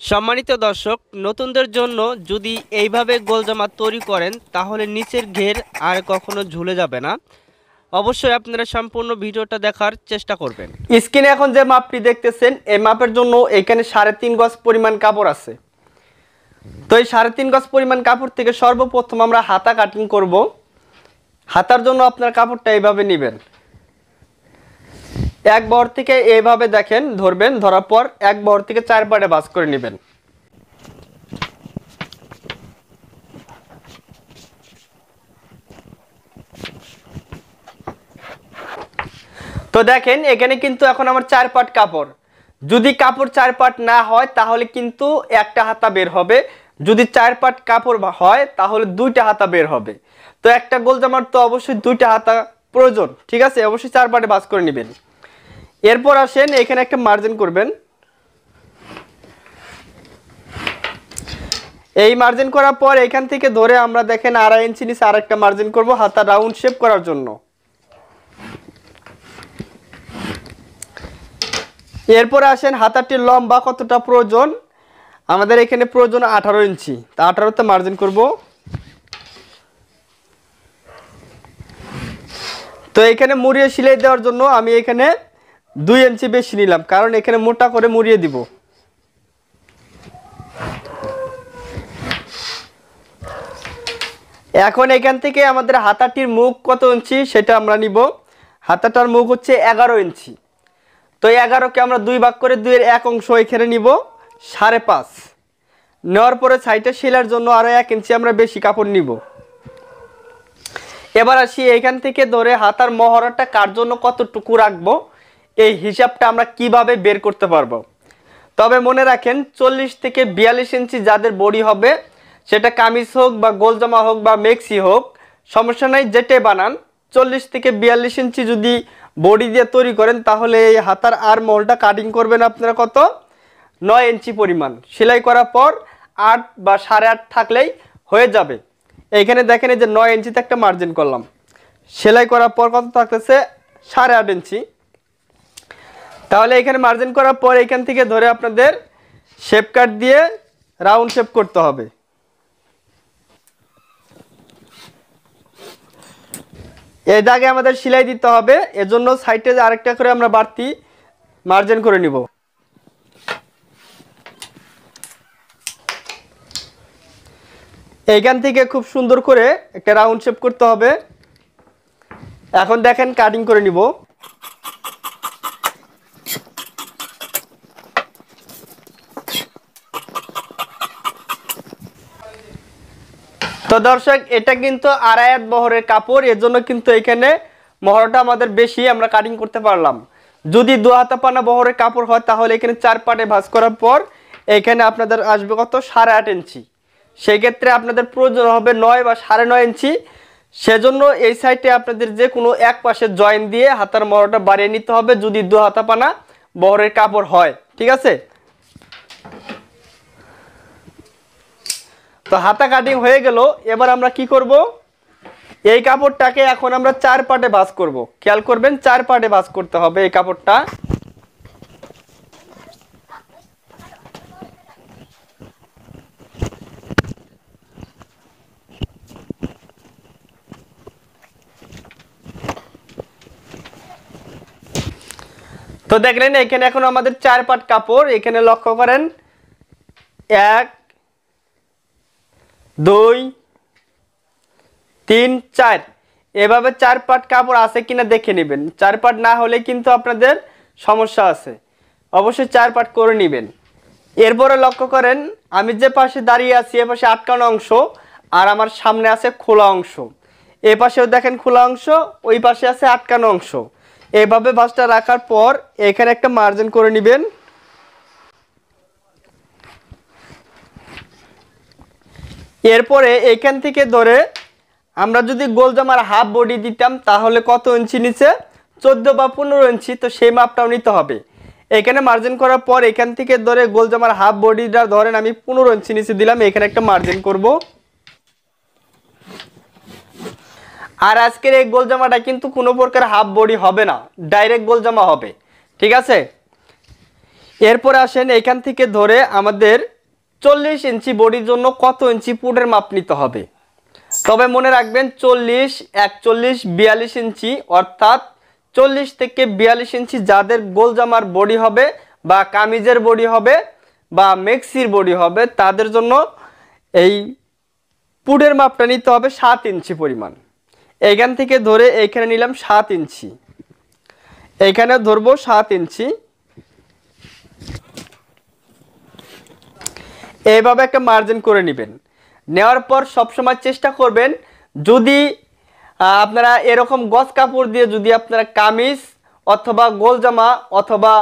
সম্মানিত দর্শক, নতুনদের জন্য যদি এইভাবে গোলজামা তৈরি করেন, তাহলে নিচের ঘের আর কখনো ঝুলে যাবে না। অবশ্যই আপনারা সম্পূর্ণ ভিডিওটা দেখার চেষ্টা করবেন। স্ক্রিনে এখন যে মাপটি দেখতেছেন, এই মাপের জন্য এখানে সাড়ে তিন গজ পরিমাণ কাপড় আছে। তো এই সাড়ে তিন গজ পরিমাণ কাপড় থেকে সর্বপ্রথম আমরা হাতা কাটিং করব। হাতার জন্য আপনার কাপড়টা এইভাবে নেবেন। এক বহর থেকে এইভাবে দেখেন, ধরবেন, ধরার পর এক বহর থেকে চার পাটে বাস করে নেবেন। তো দেখেন, এখানে কিন্তু এখন আমার চার পাট কাপড়। যদি কাপড় চার পাট না হয়, তাহলে কিন্তু একটা হাতা বের হবে। যদি চার পাট কাপড় হয়, তাহলে দুইটা হাতা বের হবে। তো একটা গোল জামার তো অবশ্যই দুইটা হাতা প্রয়োজন, ঠিক আছে? অবশ্যই চার পাটে বাস করে নেবেন। এরপর আসেন, এখানে একটা মার্জিন করবেন। এই মার্জিন করার পর এখান থেকে ধরে আমরা দেখেন আড়াই ইঞ্চি নিচে আর একটা মার্জিন করব, হাতা রাউন্ড শেপ করার জন্য। এরপরে আসেন, হাতাটির লম্বা কতটা প্রয়োজন? আমাদের এখানে প্রয়োজন আঠারো ইঞ্চি তা আঠারোতে মার্জিন করব। তো এখানে মুড়িয়ে সিলাই দেওয়ার জন্য আমি এখানে দুই ইঞ্চি বেশি নিলাম, কারণ এখানে মোটা করে মুড়িয়ে দিব। এখন এখান থেকে আমাদের হাতাটির মুখ কত ইঞ্চি সেটা আমরা নিব। হাতাটার মুখ হচ্ছে এগারো ইঞ্চি। তো এগারোকে আমরা দুই ভাগ করে দুইয়ের এক অংশ এখানে নিব, সাড়ে পাঁচ। নেওয়ার পরে সাইডে সেলার জন্য আরও এক ইঞ্চি আমরা বেশি কাপড় নিব। এবার আসি এখান থেকে ধরে হাতার মহড়াটা কার জন্য কতটুকু রাখব? এই হিসাবটা আমরা কীভাবে বের করতে পারব? তবে মনে রাখেন, চল্লিশ থেকে বিয়াল্লিশ ইঞ্চি যাদের বডি হবে, সেটা কামিজ হোক বা গোলজামা হোক বা মেক্সি হোক, সমস্যা নাই যেটাই বানান। চল্লিশ থেকে বিয়াল্লিশ ইঞ্চি যদি বডি দিয়ে তৈরি করেন, তাহলে এই হাতার আর মহলটা কাটিং করবেন আপনারা কত? নয় ইঞ্চি পরিমাণ। সেলাই করার পর আট বা সাড়ে আট থাকলেই হয়ে যাবে। এইখানে দেখেন এই যে নয় ইঞ্চিতে একটা মার্জিন করলাম। সেলাই করার পর কত থাকতেছে? সাড়ে আট ইঞ্চি। তাহলে এখানে মার্জিন করার পর এখান থেকে ধরে আপনাদের শেপ কাট দিয়ে রাউন্ড শেপ করতে হবে। এই দাগে আমাদের সেলাই দিতে হবে, এজন্য সাইডে আরেকটা করে আমরা বাড়তি মার্জিন করে নিব। এইখান থেকে খুব সুন্দর করে একটা রাউন্ড শেপ করতে হবে। এখন দেখেন কাটিং করে নিব। তো দর্শক, এটা কিন্তু আড়ায়াত বহরের কাপড় এর জন্য কিন্তু এখানে মহরটা আমাদের বেশি আমরা কাটিং করতে পারলাম। যদি দু হাতা পানা বহরের কাপড় হয়, তাহলে এখানে চার পাটে ভাঁজ করার পর এখানে আপনাদের আসবে কত? সাড়ে আট ইঞ্চি। সেক্ষেত্রে আপনাদের প্রয়োজন হবে নয় বা সাড়ে নয় ইঞ্চি। সেজন্য এই সাইডে আপনাদের যে কোনো এক পাশে জয়েন দিয়ে হাতার মহরটা বাড়িয়ে নিতে হবে, যদি দু হাতা পানা বহরের কাপড় হয়। ঠিক আছে? তো হাতা কাটিং হয়ে গেল, এবার আমরা কি করব? এই কাপড়টাকে এখন আমরা চার পাটে ভাঁজ করব। খেয়াল করবেন, চার পাটে ভাঁজ করতে হবে এই কাপড়টা। তো দেখলেন, এখানে এখন আমাদের চার পাট কাপড়, এখানে লক্ষ্য করেন, এক দুই, তিন, চার। এভাবে চার পাট কাপড় আছে কিনা দেখে নেবেন। চার পাট না হলে কিন্তু আপনাদের সমস্যা আছে। অবশ্যই চার পাট করে নেবেন। এরপরে লক্ষ্য করেন, আমি যে পাশে দাঁড়িয়ে আছি, এ পাশে আটকানো অংশ, আর আমার সামনে আছে খোলা অংশ। এ পাশেও দেখেন খোলা অংশ, ওই পাশে আছে আটকানো অংশ। এভাবে বাসটা রাখার পর এখানে একটা মার্জিন করে নেবেন। এরপরে এখান থেকে ধরে আমরা যদি গোল জামার হাফ বডি দিতাম, তাহলে কত ইঞ্চি নিচে? চোদ্দ বা পনেরো ইঞ্চি, তো সেই মাপটাও নিতে হবে। এখানে মার্জিন করার পর এখান থেকে ধরে গোল জামার হাফ বডিটা ধরেন আমি পনেরো ইঞ্চি নিচে দিলাম, এখানে একটা মার্জিন করব। আর আজকের এই গোল জামাটা কিন্তু কোনো প্রকার হাফ বডি হবে না ডাইরেক্ট গোল জামা হবে। ঠিক আছে? এরপরে আসেন এখান থেকে ধরে আমাদের চল্লিশ ইঞ্চি বডির জন্য কত ইঞ্চি পুটের মাপ নিতে হবে? তবে মনে রাখবেন চল্লিশ, একচল্লিশ, বিয়াল্লিশ ইঞ্চি, অর্থাৎ চল্লিশ থেকে বিয়াল্লিশ ইঞ্চি যাদের গোল জামার বডি হবে বা কামিজের বডি হবে বা মেক্সির বডি হবে, তাদের জন্য এই পুটের মাপটা নিতে হবে সাত ইঞ্চি পরিমাণ। এখান থেকে ধরে এইখানে নিলাম সাত ইঞ্চি। এখানে ধরবো সাত ইঞ্চি। এইভাবে একটা মার্জিন করে নেবেন। নেওয়ার পর সবসময় চেষ্টা করবেন, যদি আপনারা এরকম গজ কাপড় দিয়ে যদি আপনারা কামিজ অথবা গোল জামা অথবা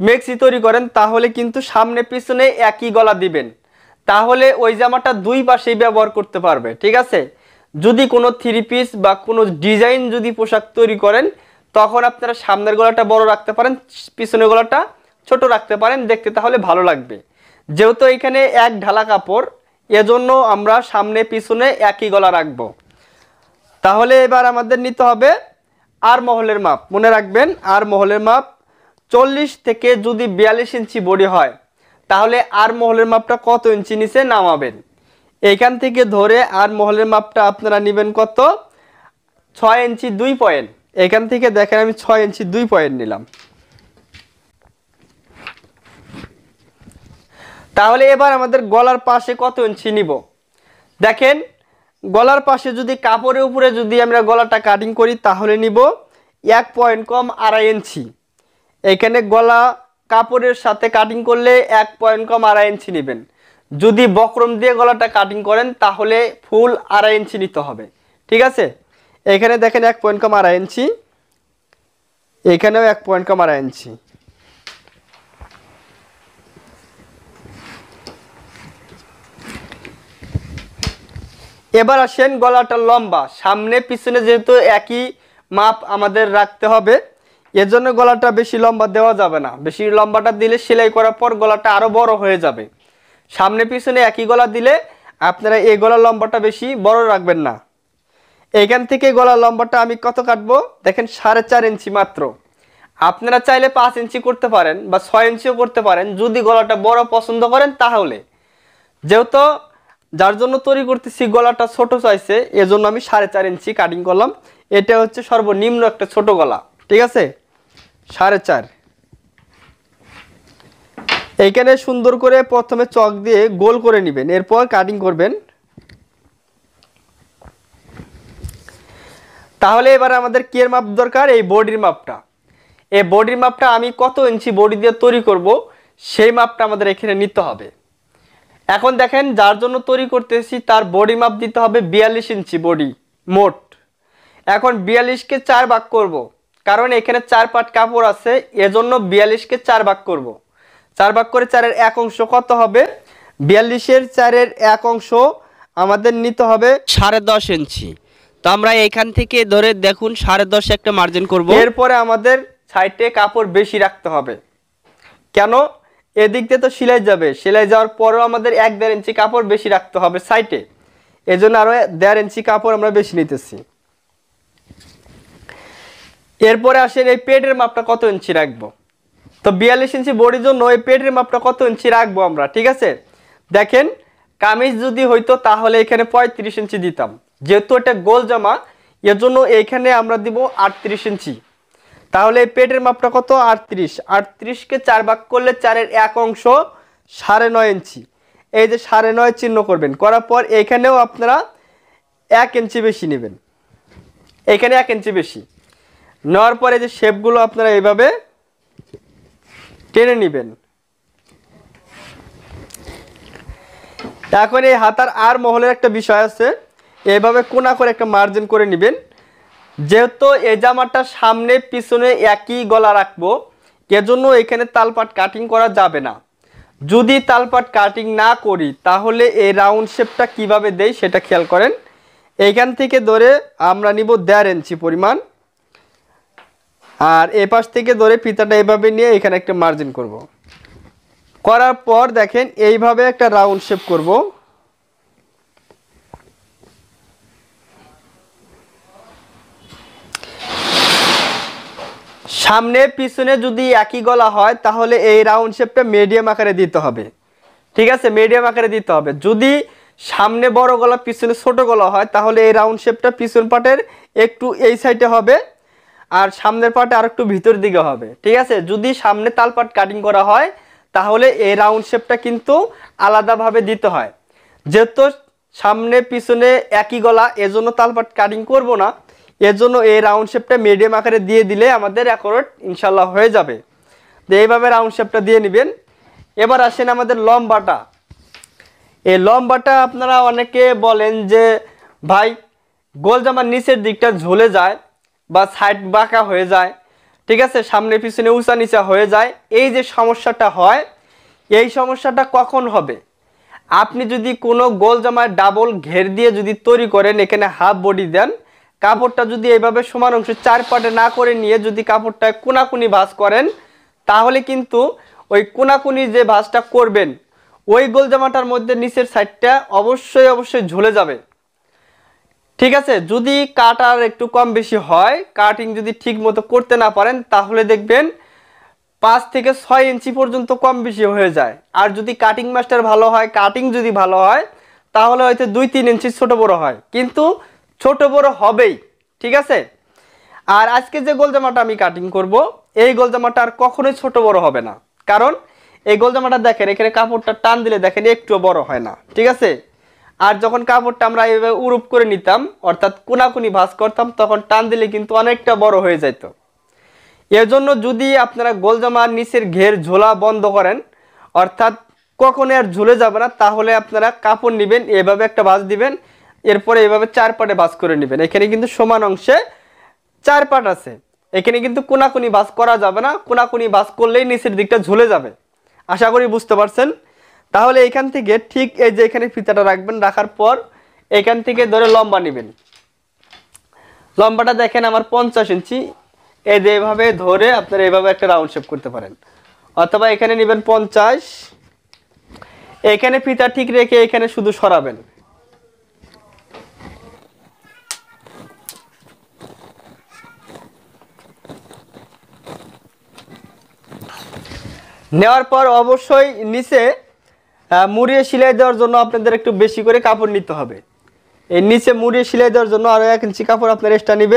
মেক্সি তৈরি করেন, তাহলে কিন্তু সামনে পিছনে একই গলা দিবেন। তাহলে ওই জামাটা দুই পাশেই ব্যবহার করতে পারবে, ঠিক আছে? যদি কোনো থ্রি পিস বা কোনো ডিজাইন যদি পোশাক তৈরি করেন, তখন আপনারা সামনের গলাটা বড় রাখতে পারেন, পিছনের গলাটা ছোট রাখতে পারেন, দেখতে তাহলে ভালো লাগবে। যেহেতু এখানে এক ঢালা কাপড়, এজন্য আমরা সামনে পিছনে একই গলা রাখব। তাহলে এবার আমাদের নিতে হবে আর মহলের মাপ। মনে রাখবেন, আর মহলের মাপ চল্লিশ থেকে যদি বিয়াল্লিশ ইঞ্চি বডি হয়, তাহলে আর মহলের মাপটা কত ইঞ্চি নিচে নামাবেন? এখান থেকে ধরে আর মহলের মাপটা আপনারা নেবেন কত? ছয় ইঞ্চি দুই পয়েন্ট। এখান থেকে দেখেন আমি ছয় ইঞ্চি দুই পয়েন্ট নিলাম। তাহলে এবার আমাদের গলার পাশে কত ইঞ্চি নিব? দেখেন, গলার পাশে যদি কাপড়ের উপরে যদি আমরা গলাটা কাটিং করি, তাহলে নিব এক পয়েন্ট কম আড়াই ইঞ্চি। এখানে গলা কাপড়ের সাথে কাটিং করলে এক পয়েন্ট কম আড়াই ইঞ্চি নেবেন। যদি বক্রম দিয়ে গলাটা কাটিং করেন, তাহলে ফুল আড়াই ইঞ্চি নিতে হবে। ঠিক আছে? এখানে দেখেন এক পয়েন্ট কম আড়াই ইঞ্চি। এখানেও এক পয়েন্ট কম আড়াই ইঞ্চি। এবার আসেন গলাটা লম্বা, সামনে পিছনে যেহেতু একই মাপ আমাদের রাখতে হবে, এজন্য গলাটা বেশি লম্বা দেওয়া যাবে না। বেশি লম্বাটা দিলে সেলাই করার পর গলাটা আরও বড় হয়ে যাবে। সামনে পিছনে একই গলা দিলে আপনারা এই গলার লম্বাটা বেশি বড় রাখবেন না। এখান থেকে গলার লম্বাটা আমি কত কাটবো? দেখেন সাড়ে চার ইঞ্চি মাত্র। আপনারা চাইলে পাঁচ ইঞ্চি করতে পারেন বা ছয় ইঞ্চিও করতে পারেন, যদি গলাটা বড় পছন্দ করেন তাহলে। যেহেতু যার জন্য তৈরি করতেছি গলাটা ছোট চাইছে, এজন্য আমি সাড়ে চার ইঞ্চি কাটিং করলাম। এটা হচ্ছে সর্বনিম্ন একটা ছোট গলা, ঠিক আছে? সাড়ে চার। এইখানে সুন্দর করে প্রথমে চক দিয়ে গোল করে নেবেন, এরপর কাটিং করবেন। তাহলে এবার আমাদের কি এর মাপ দরকার? এই বডির মাপটা। এই বডির মাপটা আমি কত ইঞ্চি বডি দিয়ে তৈরি করব? সেই মাপটা আমাদের এখানে নিতে হবে। এখন দেখেন যার জন্য তৈরি করতেছি, তার বডি মাপ দিতে হবে বিয়াল্লিশ ইঞ্চি বডি মোট। এখন বিয়াল্লিশকে চার ভাগ করব। কারণ এখানে চার পাট কাপড় আছে, এজন্য বিয়াল্লিশকে চার ভাগ করব। চার ভাগ করে চারের এক অংশ কত হবে? বিয়াল্লিশের চারের এক অংশ আমাদের নিতে হবে সাড়ে দশ ইঞ্চি। তো আমরা এখান থেকে ধরে দেখুন সাড়ে দশ একটা মার্জিন করব। এরপরে আমাদের সাইডে কাপড় বেশি রাখতে হবে। কেন? এদিক দিয়ে তো সেলাই যাবে। সেলাই যাওয়ার পরেও আমাদের এক দেড় ইঞ্চি কাপড় বেশি রাখতে হবে সাইডে। এজন্য আরও দেড় ইঞ্চি কাপড় আমরা বেশি নিতেছি। এরপরে আসেন এই পেটের মাপটা কত ইঞ্চি রাখব? তো বিয়াল্লিশ ইঞ্চি বডির জন্য এই পেটের মাপটা কত ইঞ্চি রাখব আমরা, ঠিক আছে? দেখেন, কামিজ যদি হইতো তাহলে এখানে পঁয়ত্রিশ ইঞ্চি দিতাম। যেহেতু এটা গোল জামা এর জন্য এইখানে আমরা দিব আটত্রিশ ইঞ্চি। তাহলে পেটের মাপটা কত? আটত্রিশ। আটত্রিশকে চার ভাগ করলে চারের এক অংশ সাড়ে নয় ইঞ্চি। এই যে সাড়ে নয় চিহ্ন করবেন, করার পর এখানেও আপনারা এক ইঞ্চি বেশি নেবেন। এখানে এক ইঞ্চি বেশি। নেওয়ার পরে যে শেপগুলো আপনারা এইভাবে টেনে নেবেন। এখন এই হাতার আর মহলের একটা বিষয় আছে। এইভাবে কোনা করে একটা মার্জিন করে নেবেন। যেহেতু এই জামাটা সামনে পিছনে একই গলা রাখব, এজন্য এখানে তালপাট কাটিং করা যাবে না। যদি তালপাট কাটিং না করি, তাহলে এই রাউন্ড শেপটা কীভাবে দেই সেটা খেয়াল করেন। এইখান থেকে ধরে আমরা নিব দেড় ইঞ্চি পরিমাণ। আর এ পাশ থেকে ধরে ফিতাটা এভাবে নিয়ে এখানে একটা মার্জিন করব। করার পর দেখেন, এইভাবে একটা রাউন্ড শেপ করব। সামনে, পিছনে যদি একই গলা হয়, তাহলে এই রাউন্ড শেপটা মিডিয়াম আকারে দিতে হবে। ঠিক আছে? মিডিয়াম আকারে দিতে হবে। যদি সামনে বড় গলা, পিছনে ছোট গলা হয়, তাহলে এই রাউন্ড শেপটা পিছন পাটের একটু এই সাইডে হবে আর সামনের পাটে আর একটু ভিতর দিকে হবে। ঠিক আছে? যদি সামনে তালপাট কাটিং করা হয়, তাহলে এই রাউন্ড শেপটা কিন্তু আলাদাভাবে দিতে হয়। যেহেতু সামনে, পিছনে একই গলা, এজন্য তালপাট কাটিং করব না। এজন্য এই রাউন্ড শেপটা মিডিয়াম আকারে দিয়ে দিলে আমাদের অ্যাকোরেট ইনশাল্লাহ হয়ে যাবে। তো এইভাবে রাউন্ড শেপটা দিয়ে নেবেন। এবার আসেন আমাদের লম্বাটা। এই লম্বাটা আপনারা অনেকে বলেন যে, ভাই, গোল জামার নিচের দিকটা ঝুলে যায় বা সাইড বাঁকা হয়ে যায়, ঠিক আছে? সামনে পিছনে উঁচা নিচা হয়ে যায়। এই যে সমস্যাটা হয়, এই সমস্যাটা কখন হবে? আপনি যদি কোনো গোল জামার ডাবল ঘের দিয়ে যদি তৈরি করেন, এখানে হাফ বডি দেন কাপড়টা যদি এইভাবে সমান অংশ চার পাটে না করে নিয়ে যদি কাপড়টা কোনাকুনি ভাঁজ করেন, তাহলে কিন্তু ওই কোনাকুনি যে ভাঁজটা করবেন, ওই গোল জামাটার মধ্যে নিচের সাইডটা অবশ্যই অবশ্যই ঝুলে যাবে। ঠিক আছে, যদি কাটার একটু কম বেশি হয়, কাটিং যদি ঠিক মতো করতে না পারেন, তাহলে দেখবেন পাঁচ থেকে ছয় ইঞ্চি পর্যন্ত কম বেশি হয়ে যায়। আর যদি কাটিং মাস্টার ভালো হয়, কাটিং যদি ভালো হয়, তাহলে হয়তো দুই তিন ইঞ্চি ছোট বড় হয়। কিন্তু ছোট বড় হবেই, ঠিক আছে? আর আজকে যে গোল জামাটা আমি কাটিং করব, এই গোল জামাটা আর কখনোই ছোট বড় হবে না। কারণ এই গোল জামাটা দেখেন, এখানে কাপড়টা টান দিলে দেখেন একটু বড় হয় না, ঠিক আছে? আর যখন কাপড়টা আমরা এইভাবে উরুপ করে নিতাম, অর্থাৎ কোনাকুনি ভাঁজ করতাম, তখন টান দিলে কিন্তু অনেকটা বড় হয়ে যেত এজন্য যদি আপনারা গোল জামার নিচের ঘের ঝোলা বন্ধ করেন, অর্থাৎ কখনো আর ঝুলে যাবে না, তাহলে আপনারা কাপড় নেবেন, এভাবে একটা ভাঁজ দিবেন এরপরে এভাবে চার পাটে ভাঁজ করে নেবেন। এখানে কিন্তু সমান অংশে চার পাট আছে। এখানে কিন্তু কোনাকুনি ভাঁজ করা যাবে না। কোনাকুনি ভাঁজ করলেই নিচের দিকটা ঝুলে যাবে। আশা করি বুঝতে পারছেন? তাহলে এখান থেকে ঠিক এই যে এখানে ফিতাটা রাখবেন, রাখার পর এখান থেকে ধরে লম্বা নেবেন। লম্বাটা দেখেন আমার পঞ্চাশ ইঞ্চি। এই যে এভাবে ধরে আপনারা এভাবে একটা রাউন্ড শেপ করতে পারেন। অথবা এখানে নেবেন পঞ্চাশ। এখানে ফিতা ঠিক রেখে এখানে শুধু সরাবেন। নেওয়ার পর অবশ্যই নিচে মুড়িয়ে সেলাই দেওয়ার জন্য আপনাদের একটু বেশি করে কাপড় নিতে হবে। এই নিচে মুড়িয়ে সেলাই দেওয়ার জন্য আরও এক ইঞ্চি কাপড় আপনার এক্সট্রা নেবে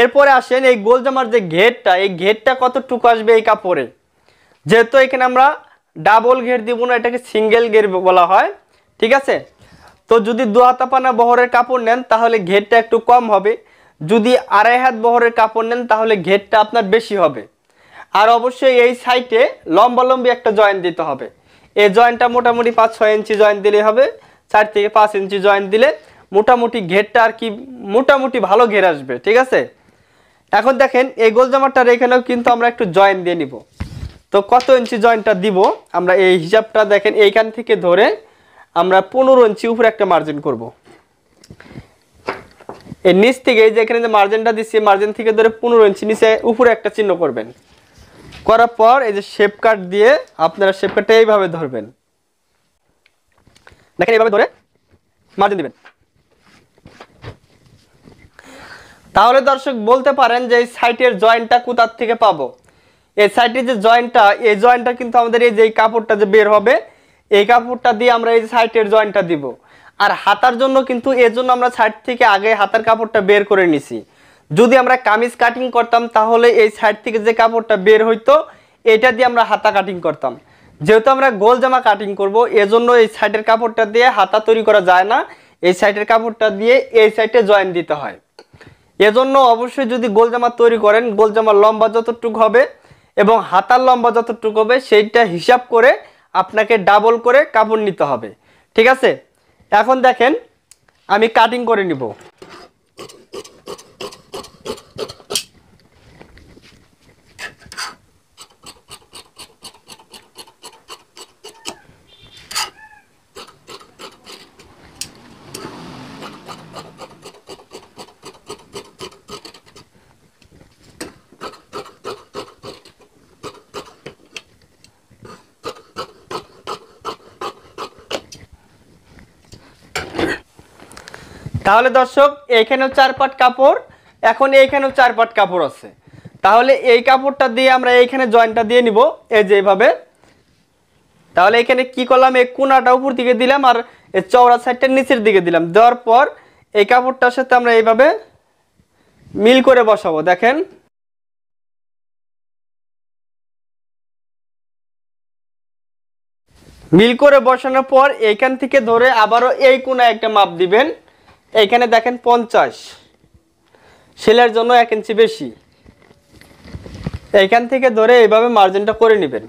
এরপরে আসেন এই গোল জামার যে ঘেরটা, এই ঘেরটা কতটুকু আসবে এই কাপড়ে? যেহেতু এখানে আমরা ডাবল ঘের দিব না, এটাকে সিঙ্গেল ঘের বলা হয়, ঠিক আছে? তো যদি দু হাতা পানা বহরের কাপড় নেন, তাহলে ঘেরটা একটু কম হবে। যদি আড়াই হাত বহরের কাপড় নেন, তাহলে ঘেরটা আপনার বেশি হবে। আর অবশ্যই এই সাইটে লম্বালম্বি একটা জয়েন্ট দিতে হবে। এই জয়েন্টটা মোটামুটি পাঁচ, ছয় ইঞ্চি জয়েন্ট দিলে হবে, চার থেকে পাঁচ ইঞ্চি জয়েন্ট দিলে মোটামুটি ঘেরটা আর কি মোটামুটি ভালো ঘের আসবে, ঠিক আছে? এখন দেখেন, এই গোল জামাটার এখানেও কিন্তু আমরা একটু জয়েন্ট দিয়ে নিব। তো কত ইঞ্চি জয়েন্টটা দিব? আমরা এই হিসাবটা দেখেন, এইখান থেকে ধরে আমরা পনেরো ইঞ্চি উপরে একটা মার্জিন করব। এই নিচ থেকে এই যে এখানে যে মার্জিনটা দিচ্ছি মার্জিন থেকে ধরে পনেরো ইঞ্চি নিচে উপরে একটা চিহ্ন করবেন। করার পর এই যে শেপ কাট দিয়ে আপনারা শেপ কাটটা এইভাবে ধরবেন। দেখেন এইভাবে ধরে মার্জিন দিবেন। তাহলে দর্শক বলতে পারেন যে এই সাইটের জয়েন্টটা কোথার থেকে পাবো? এই সাইটের যে জয়েন্টটা এই জয়েন্টটা কিন্তু আমাদের এই যে কাপড়টা যে বের হবে, এই কাপড়টা দিয়ে আমরা এই সাইটের জয়েন্টটা দিব। আর হাতার জন্য কিন্তু এর জন্য আমরা সাইড থেকে আগে হাতার কাপড়টা বের করে নিছি। যদি আমরা কামিজ কাটিং করতাম, তাহলে এই সাইড থেকে যে কাপড়টা বের হইতো, এটা দিয়ে আমরা হাতা কাটিং করতাম। যেহেতু আমরা গোল জামা কাটিং করব, এজন্য এই সাইডের কাপড়টা দিয়ে হাতা তৈরি করা যায় না। এই সাইডের কাপড়টা দিয়ে এই সাইডে জয়েন দিতে হয়। এজন্য অবশ্যই যদি গোল জামা তৈরি করেন, গোল জামার লম্বা যতটুকু হবে এবং হাতার লম্বা যতটুকু হবে, সেইটা হিসাব করে আপনাকে ডাবল করে কাপড় নিতে হবে। ঠিক আছে? এখন দেখেন আমি কাটিং করে নিব। তাহলে দর্শক, এইখানেও চার পাট কাপড়, এখন এইখানেও চার পাট কাপড় আছে। তাহলে এই কাপড়টা দিয়ে আমরা এইখানে জয়েন্টটা দিয়ে নিব, এই যে এইভাবে। তাহলে এখানে কি করলাম, এই কোনাটা উপর দিকে দিলাম আর এই চওড়া সাইডটা নিচের দিকে দিলাম। দেওয়ার পর এই কাপড়টার সাথে আমরা এইভাবে মিল করে বসাবো, দেখেন। মিল করে বসানোর পর এইখান থেকে ধরে আবারও এই কোনায় একটা মাপ দিবেন। এইখানে দেখেন পঞ্চাশ। সেলের জন্য এক ইঞ্চি বেশি। এইখান থেকে ধরে এইভাবে মার্জিনটা করে নেবেন।